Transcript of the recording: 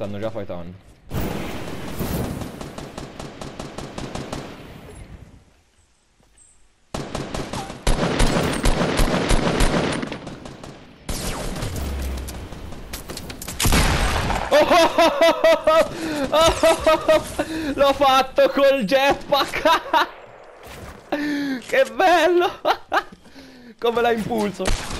Stanno già fightando. L'ho fatto col jetpack! che bello! Come la impulso!